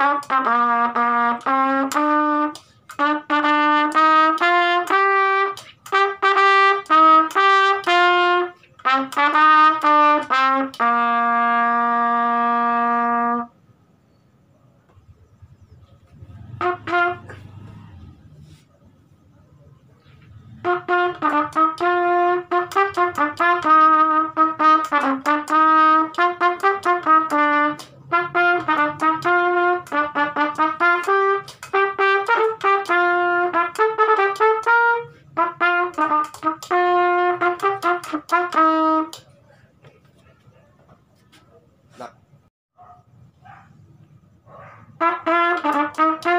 Ha ha ha ha. Ha ha ha ha ha ha!